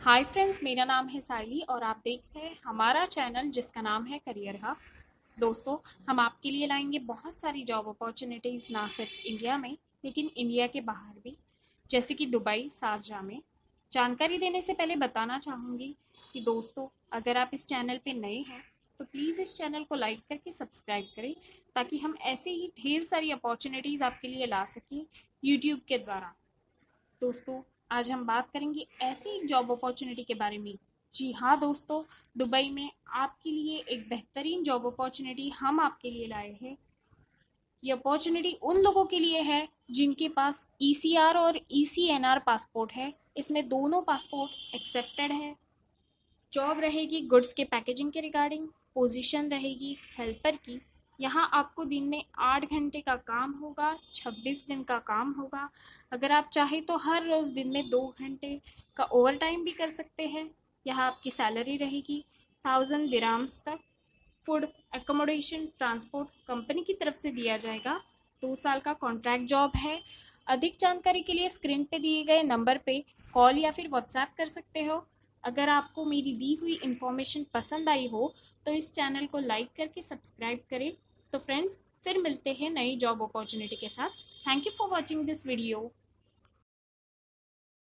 Hi friends मेरा नाम है साइली और आप देख रहे हैं हमारा चैनल जिसका नाम है करियर हब दोस्तों, हम आपके लिए लाएँगे बहुत सारी जॉब अपॉर्चुनिटीज़ ना सिर्फ़ इंडिया में, लेकिन इंडिया के बाहर भी। जैसे कि दुबई शारजा में। जानकारी देने से पहले बताना चाहूँगी कि दोस्तों, अगर आप इस चैनल पर नए हैं तो प्लीज़ इस चैनल को लाइक करके सब्सक्राइब करें, ताकि हम ऐसे ही ढेर सारी अपॉर्चुनिटीज़ आपके लिए ला सकें यूट्यूब के द्वारा। दोस्तों आज हम बात करेंगे ऐसी एक जॉब अपॉर्चुनिटी के बारे में। जी हाँ दोस्तों, दुबई में आपके लिए एक बेहतरीन जॉब अपॉर्चुनिटी हम आपके लिए लाए हैं। ये अपॉर्चुनिटी उन लोगों के लिए है जिनके पास ई e और ई e पासपोर्ट है। इसमें दोनों पासपोर्ट एक्सेप्टेड है। जॉब रहेगी गुड्स के पैकेजिंग के रिगार्डिंग पोजीशन रहेगी हेल्पर की। यहाँ आपको दिन में आठ घंटे का काम होगा, छब्बीस दिन का काम होगा। अगर आप चाहें तो हर रोज़ दिन में दो घंटे का ओवर टाइम भी कर सकते हैं। यहाँ आपकी सैलरी रहेगी थाउज़ेंड दिराम्स तक। फ़ूड एकोमोडेशन ट्रांसपोर्ट कंपनी की तरफ़ से दिया जाएगा। दो साल का कॉन्ट्रैक्ट जॉब है। अधिक जानकारी के लिए स्क्रीन पे दिए गए नंबर पे कॉल या फिर व्हाट्सएप कर सकते हो। अगर आपको मेरी दी हुई इन्फॉर्मेशन पसंद आई हो तो इस चैनल को लाइक करके सब्सक्राइब करें। तो फ्रेंड्स फिर मिलते हैं नई जॉब अपॉर्चुनिटी के साथ. Thank you for watching this video